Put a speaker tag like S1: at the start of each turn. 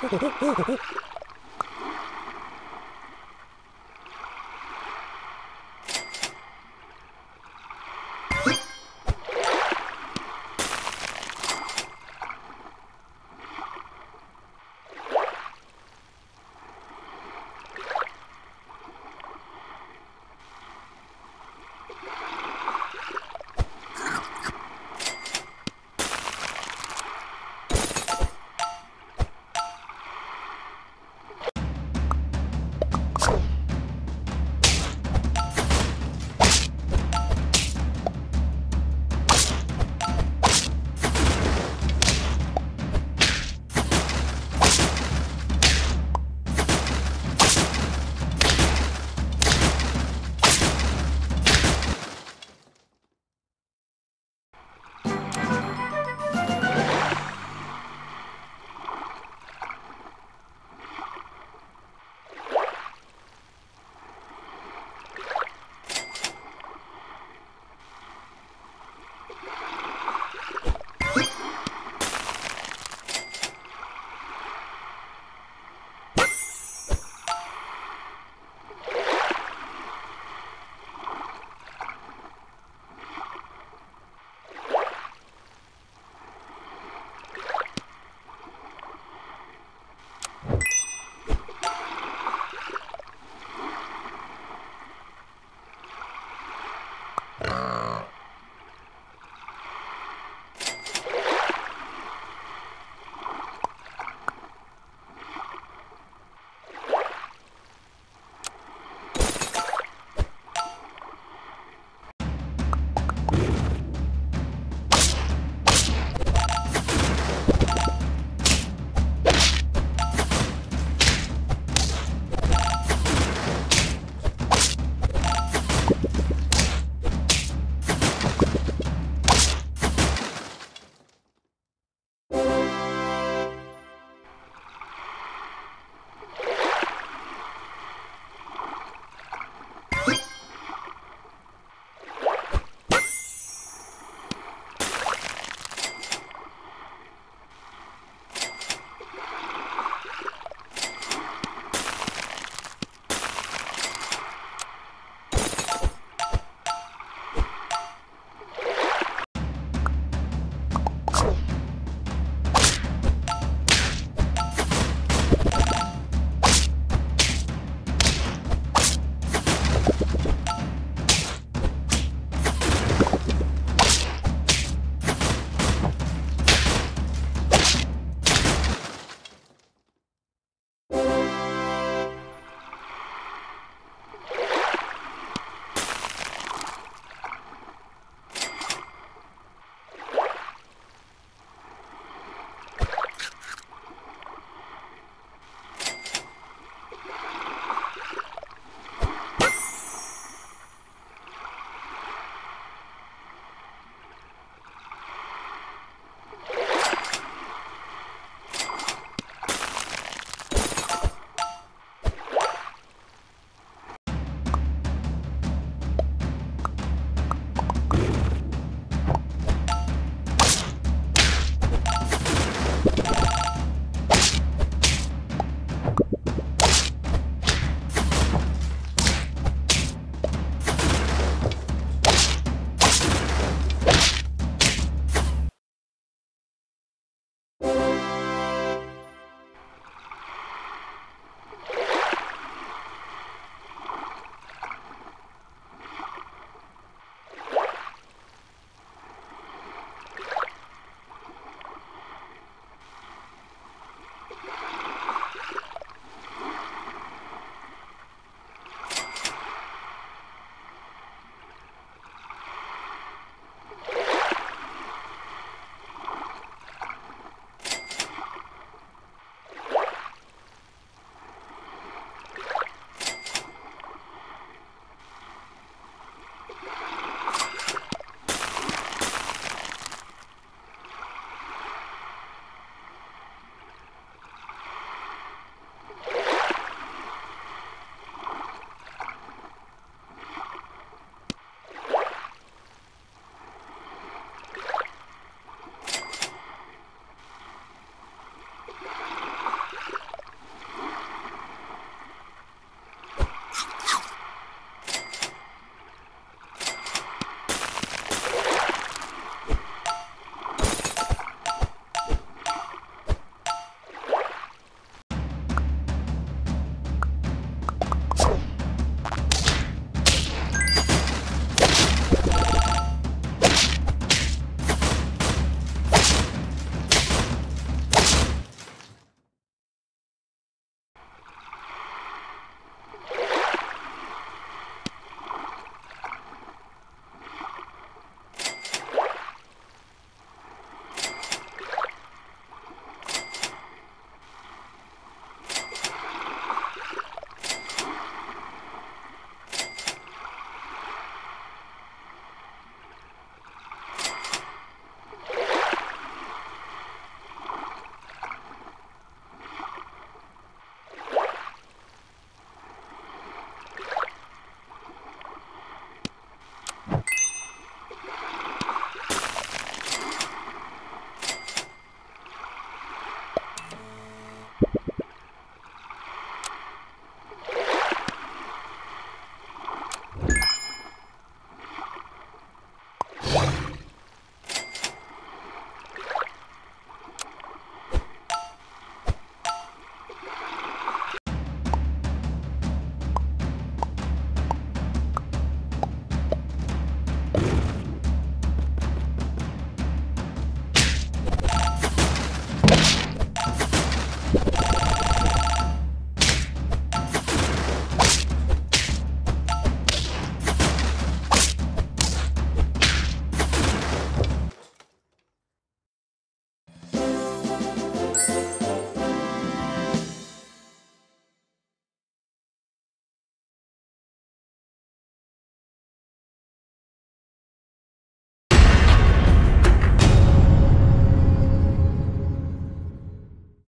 S1: ピーピーピー。